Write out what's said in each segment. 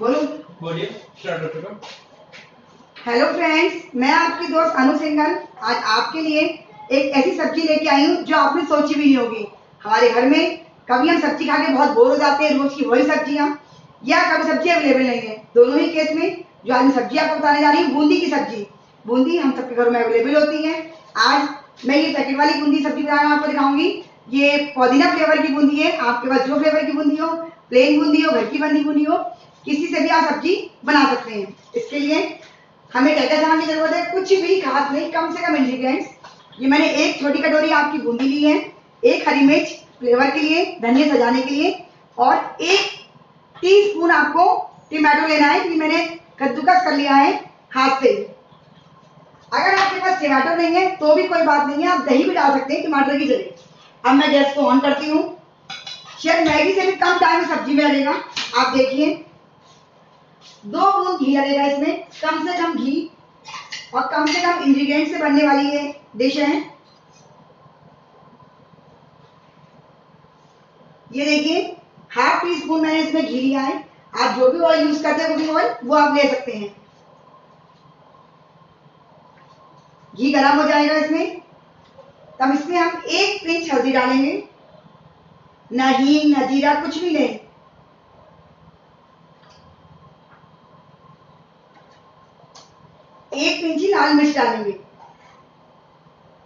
बोलो। बोलिए स्टार्ट कर चुका हेलो फ्रेंड्स मैं आपकी दोस्त अनु सिंघल। आज आपके लिए एक ऐसी सब्ज़ी लेके आई हूँ जो आपने सोची भी नहीं होगी। हमारे घर में कभी हम सब्ज़ी खा के बहुत बोर हो जाते हैं रोज की वही सब्ज़ियाँ। या कभी सब्ज़ी अवेलेबल नहीं है। दोनों ही केस में जो आज मैं सब्ज़ी आपको बताने जा रही हूँ बूंदी की सब्ज़ी। बूंदी हम सबके घरों में अवेलेबल होती है। आज मैं ये पैकेट वाली बूंदी सब्ज़ी बनाना आपको दिखाऊँगी। ये पुदीना फ्लेवर की बूंदी है आपके पास जो फ्लेवर की बूंदी हो प्लेन बूंदी हो घर की बंदी बूंदी हो। किसी से भी आप सब्ज़ी बना सकते हैं। इसके लिए हमें क्या क्या सामान की ज़रूरत है? कुछ भी खास नहीं, कम से कम इंग्रीडियंट्स ये मैंने एक छोटी कटोरी आपकी बूंदी ली है, एक हरी मिर्च फ्लेवर के लिए, धनिया सजाने के लिए, और एक टी स्पून आपको टमाटो लेना है कि मैंने कद्दूकस कर लिया है हाथ से। अगर आपके पास टमाटो नहीं है तो भी कोई बात नहीं है, आप दही भी डाल सकते हैं टमाटर की जगह। अब मैं गैस को ऑन करती हूँ। शायद मैगी से भी कम टाइम सब्ज़ी में लगेगा। आप देखिए। दो बूंद घी लगेगा इसमें। कम से कम घी। और कम से कम इंग्रेडिएंट से बनने वाली ये डिश है। ये देखिए हाफ़ टी स्पून मैंने इसमें घी लिया है। आप जो भी ऑयल यूज़ करते हैं कुकिंग ऑयल वो आप ले सकते हैं। घी गर्म हो जाएगा इसमें। तब इसमें हम एक पिंच हल्दी डालेंगे। न हींग, न जीरा, कुछ भी नहीं एक इंची लाल मिर्च डालेंगे।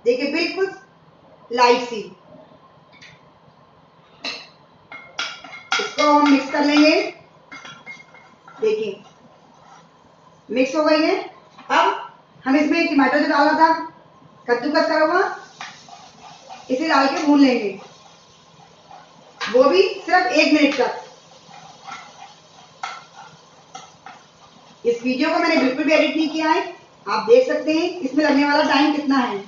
देखिए, बिल्कुल लाइट सी। इसको हम मिक्स कर लेंगे। देखिए मिक्स हो गई है। अब हम इसमें टमाटर जो डाला था, कद्दूकस करा हुआ, इसे डाल के भून लेंगे। वो भी सिर्फ़ एक मिनट तक। इस वीडियो को मैंने बिल्कुल भी एडिट नहीं किया है। आप देख सकते हैं इसमें लगने वाला टाइम कितना है।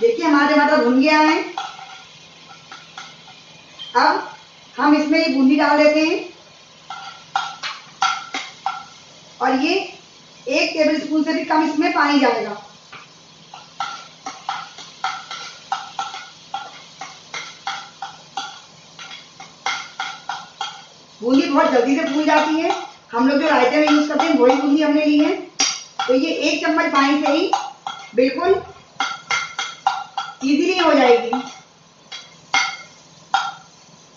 देखिए, हमारा टमाटर भुन गया है। अब हम इसमें ये बूंदी डाल देते हैं। और ये एक टेबल स्पून से भी कम इसमें पानी जाएगा। बूंदी बहुत जल्दी से फूल जाती है। हम लोग जो रायते में यूज़ करते हैं, वही बूंदी हमने ली है। तो ये एक चम्मच पानी से ही बिल्कुल इजीली हो जाएगी।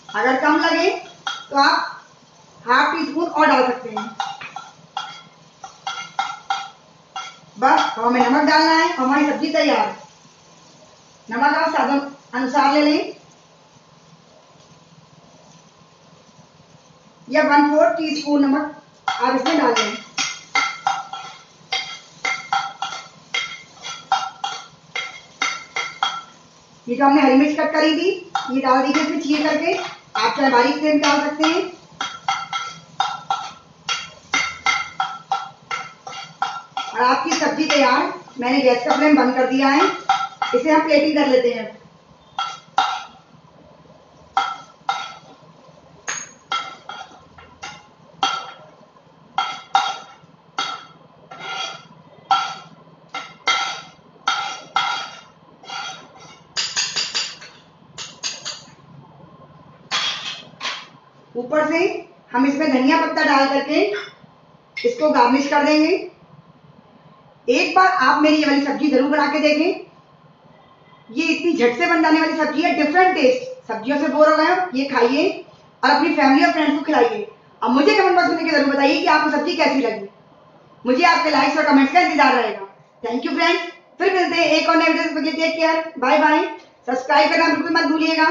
अगर कम लगे तो आप हाफ़ टी स्पून और डाल सकते हैं। बस, हमें नमक डालना है, हमारी सब्ज़ी तैयार। नमक आप स्वाद अनुसार ले लें। या वन फोर टी स्पून नमक आप इसमें डाल दें। ये जो हमने हरी मिर्च कट करी थी, ये डाल दीजिए इसमें चीर करके। आप चाहे बारीक फ्लेम डाल सकते हैं। और आपकी सब्ज़ी तैयार, मैंने गैस का फ्लेम बंद कर दिया है। इसे हम प्लेटिंग कर लेते हैं। ऊपर से हम इसमें धनिया पत्ता डाल करके इसको गार्निश कर देंगे। एक बार आप मेरी ये वाली सब्ज़ी ज़रूर बना के देखें। ये इतनी झट से बन जाने वाली सब्ज़ी है डिफरेंट टेस्ट सब्जियों से बोर हो गए ये खाइए और अपनी फैमिली और फ्रेंड्स को खिलाइए। अब मुझे कमेंट बॉक्स में लिख ज़रूर बताइए कि आपको सब्ज़ी कैसी लगी। मुझे आपके लाइक्स और कमेंट्स का इंतज़ार रहेगा। थैंक यू फ्रेंड्स फिर मिलते हैं एक और नए video take care bye bye subscribe करना बिल्कुल मत भूलिएगा।